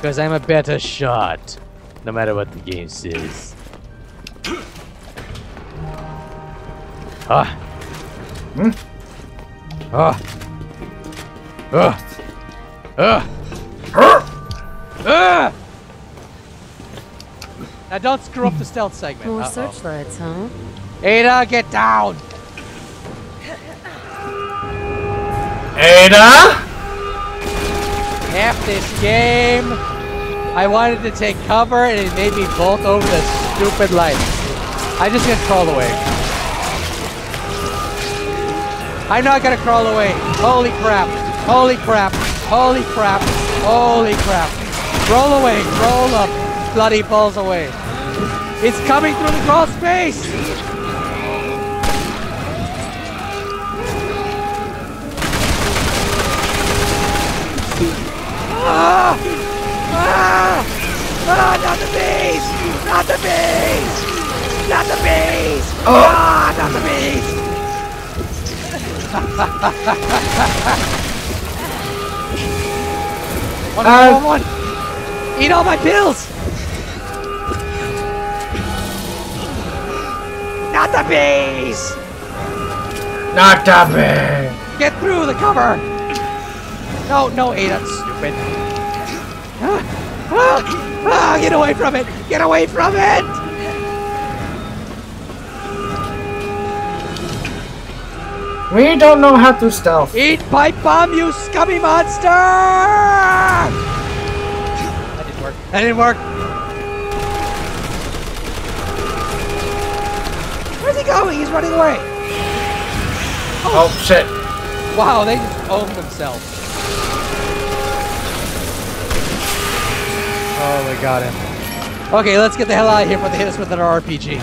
Because I'm a better shot. No matter what the game says. Ah. Hmm? Ah. Ah. Ah. Ah. Now don't screw up the stealth segment. More Uh-oh. searchlights, huh? Ada, get down! Ada? Half this game, I wanted to take cover and it made me bolt over the stupid light. I just get crawled away. I'm not gonna crawl away. Holy crap! Holy crap! Holy crap! Holy crap! Roll away! Roll up! Bloody balls away! It's coming through the crawl space! Ah! Ah! Ah! Not the bees! Not the bees! Not the bees! Ah! Not the bees! one, Uh, one, one, one! Eat all my pills! Not the bees! Not that big. Get through the cover! No, no, Ada, stupid. Ah, ah, ah, get away from it! Get away from it! We don't know how to stealth. Eat pipe bomb, you scummy monster! That didn't work. That didn't work. Where's he going? He's running away. Oh shit. Wow, they just owned themselves. Oh, they got him. Okay, let's get the hell out of here before they hit us with an RPG.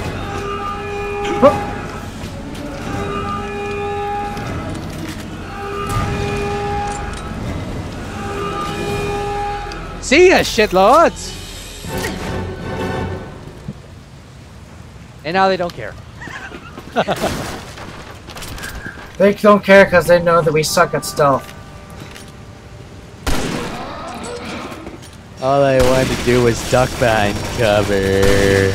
See ya, shitlords! And now they don't care. They don't care because they know that we suck at stealth. All I wanted to do was duck behind cover.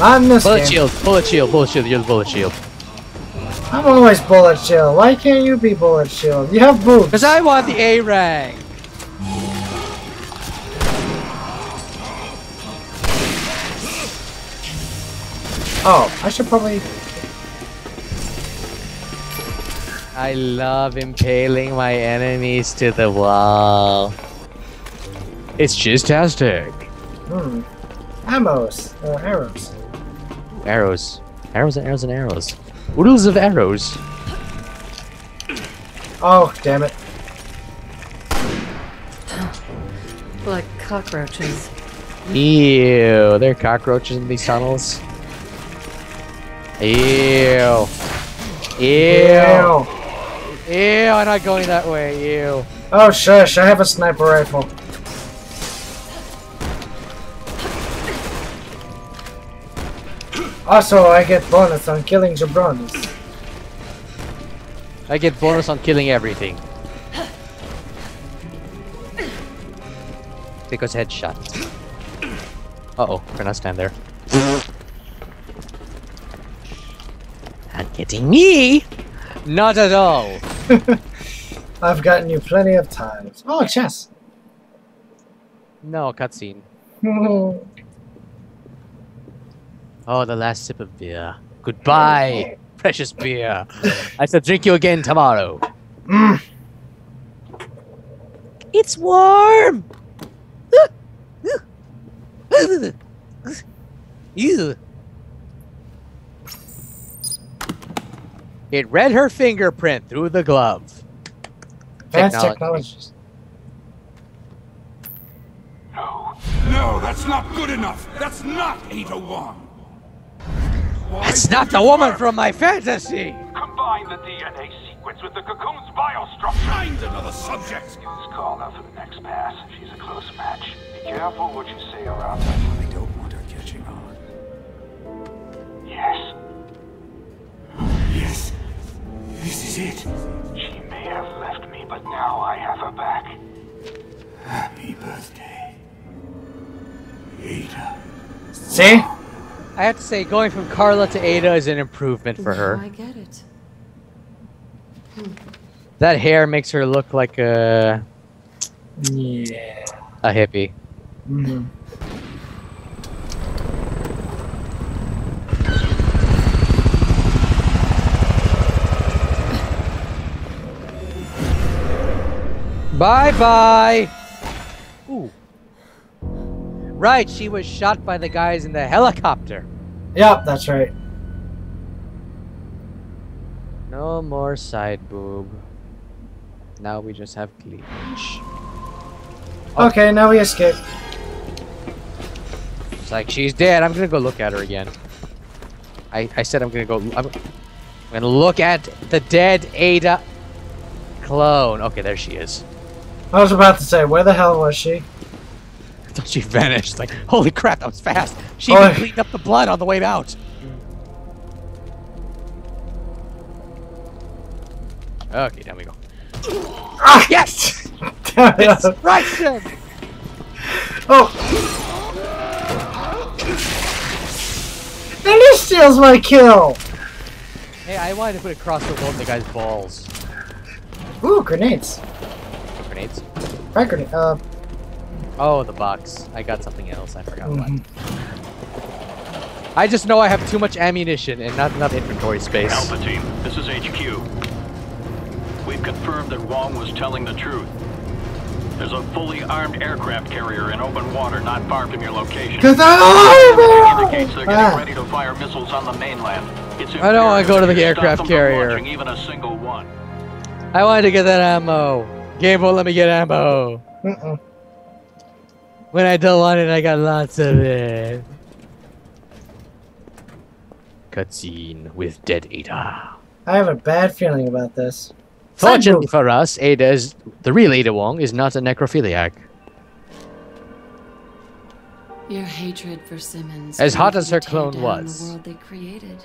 Not in this Bullet game. shield, bullet shield, bullet shield, you're the bullet shield. I'm always bullet shield. Why can't you be bullet shield? You have boots. Because I want the A rank. Oh, I should probably. I love impaling my enemies to the wall. It's just-tastic. Hmm. Ammos. Uh, arrows. Arrows. Arrows and arrows and arrows. Oodles of arrows. Oh, damn it. Like cockroaches. Ew, there are cockroaches in these tunnels. Ew. Ew. Ew, I'm not going that way. Ew. Oh, shush. I have a sniper rifle. Also, I get bonus on killing jabronis. I get bonus on killing everything. Because headshot. Uh oh, better not stand there. Not getting me! Not at all! I've gotten you plenty of times. Oh, chess. No, cutscene. Oh, the last sip of beer. Goodbye, precious beer. I shall drink you again tomorrow. Mm. It's warm. Ew. It read her fingerprint through the glove. Advanced Technology. technologies. No. No, that's not good enough. That's not Ada Wong. Oh Why It's not the woman from my fantasy. Combine the DNA sequence with the cocoon's biostructure. Find another subject. Use Carla for the next pass. She's a close match. Be careful what you say around her. it? She may have left me, but now I have her back. Happy birthday, Ada. See? I have to say, going from Carla to Ada is an improvement for her. I get it. Hmm. That hair makes her look like a... Yeah. A hippie. Mm -hmm. Bye bye. Ooh. Right, she was shot by the guys in the helicopter. Yep, that's right. No more side boob. Now we just have cleavage. Oh. Okay, now we escape. It's like she's dead. I'm gonna go look at her again. I, I said I'm gonna go. I'm, I'm gonna look at the dead Ada clone. Okay, there she is. I was about to say, where the hell was she? I thought she vanished. Like, holy crap, that was fast. She Oh. even cleaned up the blood on the way out. Okay, down we go. Ah! Yes! Destruction! oh! And this steals my kill! Hey, I wanted to put a crossbow bolt in the guy's balls. Ooh, grenades. Grenades. Frag grenade. Uh, Oh, the box. I got something else. I forgot what. mhm. I just know I have too much ammunition and not enough inventory space. Alpha Team, this is HQ. We've confirmed that Wong was telling the truth. There's a fully armed aircraft carrier in open water not far from your location. Cause Everything indicates they're getting Ah. ready to fire missiles on the mainland. It's I don't wanna go to the that you stop aircraft carrier. even a single one. I wanted to get that ammo. Game won't let me get ammo. Mm-mm. When I don't want it, I got lots of it. Cutscene with dead Ada. I have a bad feeling about this. Fortunately for us, Ada is the real Ada Wong is not a necrophiliac. Your hatred for Simmons. As hot as her clone down was. The world they created.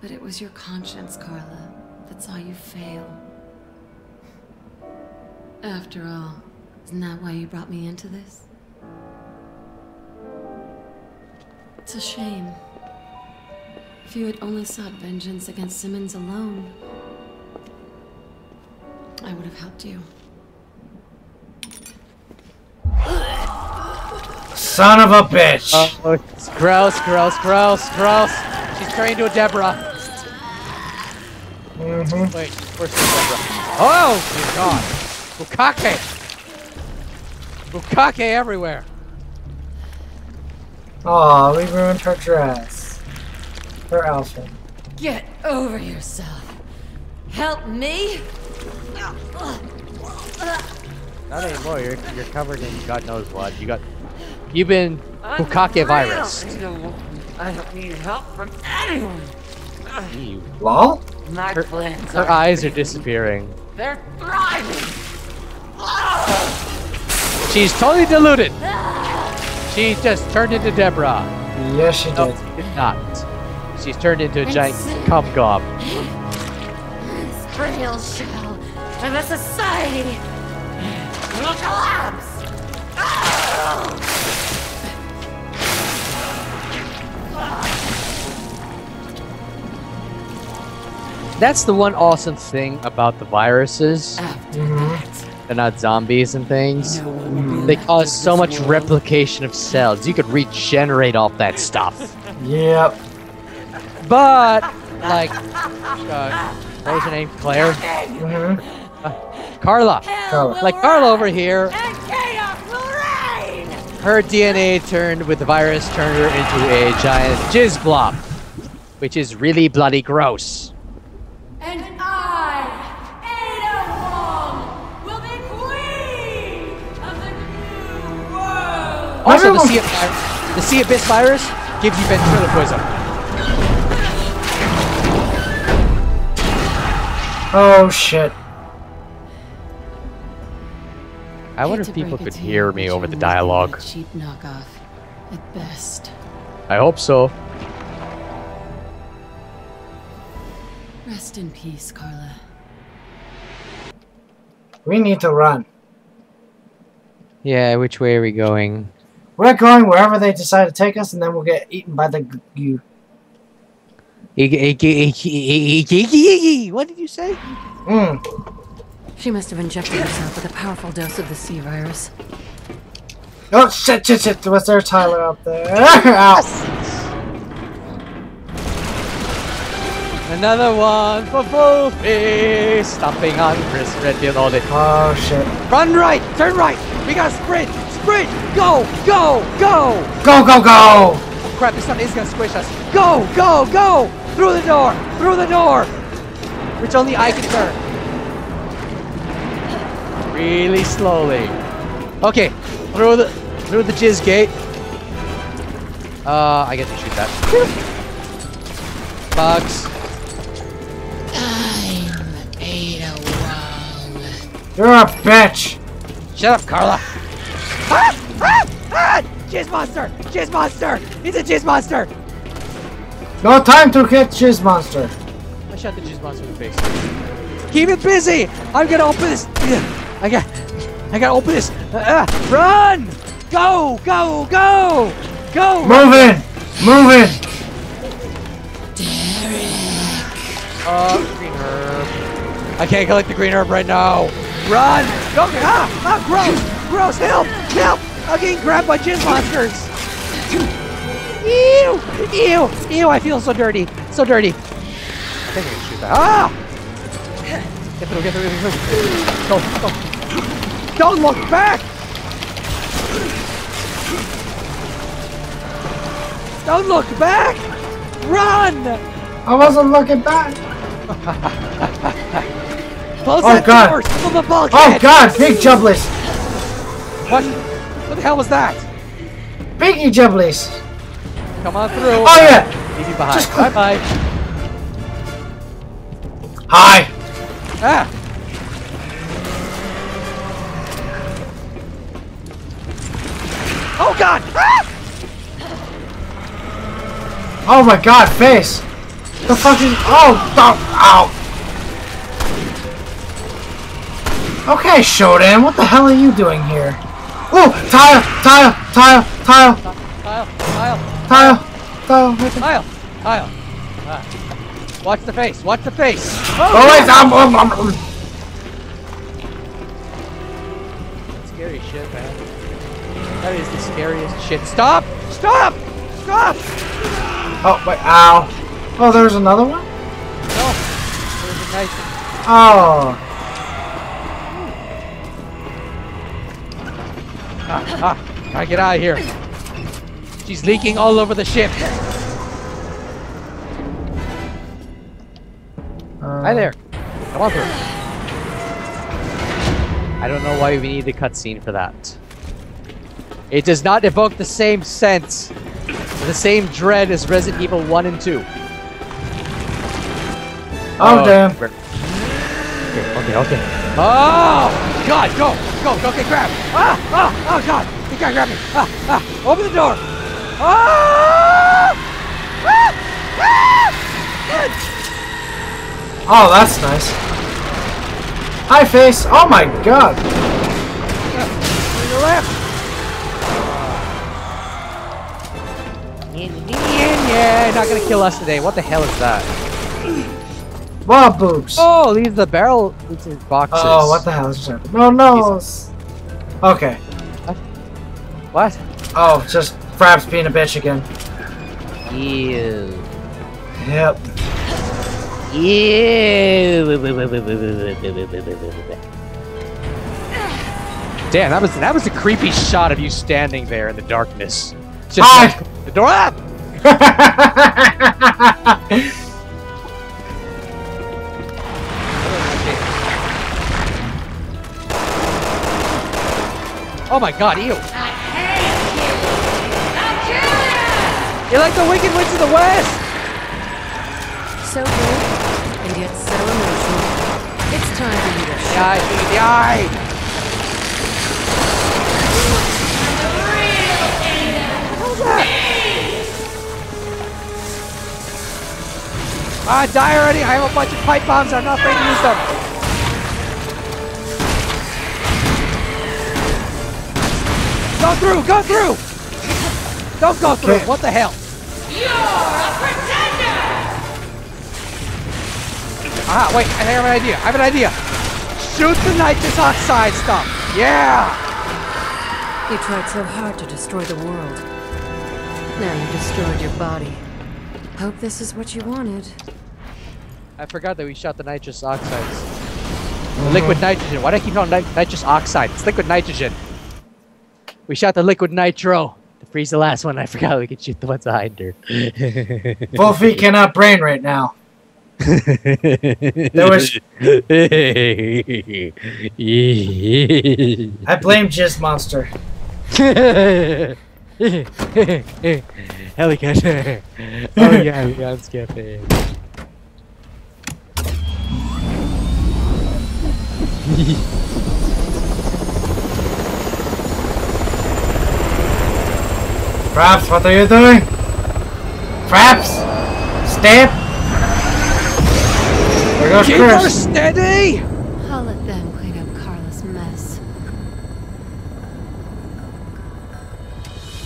But it was your conscience, Carla, that saw you fail. After all, isn't that why you brought me into this? It's a shame. If you had only sought vengeance against Simmons alone, I would have helped you. Son of a bitch! Oh, it's gross, gross, gross, gross. She's turning into a Deborah. hmm Wait, where's the Deborah? Oh, dear God. Bukake. Bukake everywhere. Aw, we ruined her dress. Her outfit. Get over yourself. Help me? Not anymore. You're, you're covered in God knows what. You got. You've been Bukake virus. I don't, need help from anyone. Ew. Lol? My Her, plans her are eyes are disappearing. they're thriving. She's totally deluded. She just turned into Deborah. Yes, she No, did. she did not. She's turned into a And giant so- cum gob. This frail shell of a society will collapse. That's the one awesome thing about the viruses. After Mhm. that, They're not zombies and things. no one will They cause so much replication of cells. You could regenerate off that stuff. Yep. But, like, uh, what was her name? Claire? hmm Carla. Carla. Like Carla over here, And chaos will reign. her DNA turned with the virus turned her into a giant jizz blob, which is really bloody gross. Also, the sea, the sea abyss virus gives you ventriloquism. Oh shit. I wonder if people could hear me over the nothing but a dialogue. Cheap knockoff, at best. I hope so. Rest in peace, Carla. We need to run. Yeah, which way are we going? We're going wherever they decide to take us, and then we'll get eaten by the goo. What did you say? Mm. She must have injected herself with a powerful dose of the C virus. Oh shit! Shit! Shit! Was there Tyler up there? Ow. Another one for full face. Stomping on Chris Redfield all day. Oh shit! Run right, turn right. We gotta sprint, sprint. Go, go, go. Go! Go! Go! Crap, this something is gonna squish us. Go, go, go. Through the door, through the door. Which only I can turn. Really slowly. Okay, through the through the jizz gate. Uh, I get to shoot that. Bugs. You're a bitch! Shut up, Carla. Ah! Ah! Ah! Jizz monster! Jizz monster! He's a jizz monster! No time to hit Jizz Monster. I shot the jizz monster in the face. Keep it busy! I'm gonna open this. I got. I gotta open this. Ah, run! Go! Go! Go! Go! Move in! Move in! Uh, green herb. I can't collect the green herb right now. Run! Go! Ah! Ah! Gross! Gross! Help! Help! I'm getting grabbed by jizz monsters. Ew! Ew! Ew! I feel so dirty. So dirty. I think I can shoot that. Ah! Get through! Get through! Get through! Go! Go! Don't look back! Don't look back! Run! I wasn't looking back. Close Oh, that God. door! Oh god! Big Jubblies! What? What the hell was that? Biggie Jubblies! Come on through. Oh yeah! Leave you behind. Just- Bye bye. Hi! Ah! Oh God! Ah! Oh my god, face! The fucking. Oh! oh ow! Okay, Shodan, what the hell are you doing here? Oh! Tile! Tile! Tile! Tile! Tile, tile, Tile! Tile! right there. tile, tile. Ah. Watch the face. Watch the face. Oh, Oh, wait! Um, um, um, um. Scary shit, man. That is the scariest shit. Stop! Stop! Stop! Oh, wait, ow. Oh, there's another one? No. There's a nice. Oh. Ah, ah. Gotta get out of here. She's leaking all over the ship. Uh, Hi there. Come on through. I don't know why we need the cutscene for that. It does not evoke the same sense, the same dread as Resident Evil 1 and 2. Oh, damn. Okay, okay, okay. Oh! God, go! Go, go get grabbed! Ah! Ah! Oh, God! You can't grab me! Ah! Ah! Open the door! Ah! Ah! Ah! Good! Oh, that's nice. Hi, face. Oh my god. To your left! Yeah, yeah, yeah, not gonna kill us today. What the hell is that? Wow, boobs. Oh, these are the barrel these are boxes. Oh, what the hell is that? No, no. s- Okay. What? Oh, just Fraps being a bitch again. Ew. Yep. Damn, that was that was a creepy shot of you standing there in the darkness. Just Hi. like the door ah! up. my god, ew. you. You're like the Wicked Witch of the West! So good, and yet so emotional. It's time for you to Die, die! Ah, die already! I have a bunch of pipe bombs, I'm not afraid to use them! Go through, go through! Don't go through. What the hell? You're a pretender! Ah, wait. I I have an idea. I have an idea. Shoot the nitrous oxide stuff. Yeah. You tried so hard to destroy the world. Now you destroyed your body. Hope this is what you wanted. I forgot that we shot the nitrous oxides. The liquid nitrogen. Why do I keep calling nit- nitrous oxide? It's liquid nitrogen. We shot the liquid nitro to freeze the last one. I forgot we could shoot the ones behind her. Both feet cannot brain right now. There was. I blame Jizz Monster. Helicopter. Oh yeah, we got skipping. Fraps, what are you doing? Fraps! Step! There goes Keep her Chris. steady. I'll let them clean up Carla's mess.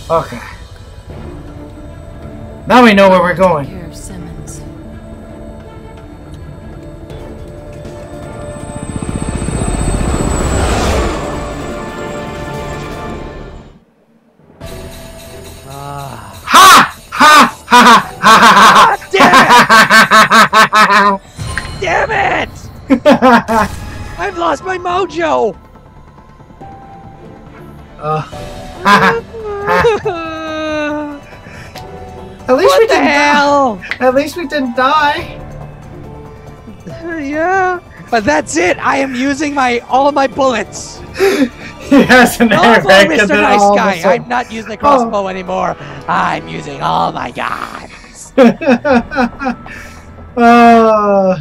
Okay. Now we know where we're going. Ha! Ha! damn it! I've lost my mojo. uh! At least what we the didn't. hell? At least we didn't die. yeah, but that's it. I am using my all of my bullets. He has an Oh, airbag, Mr. Nice all Guy. sudden- I'm not using the crossbow anymore. I'm using all my guns. uh,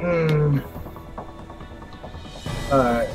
hmm. Alright.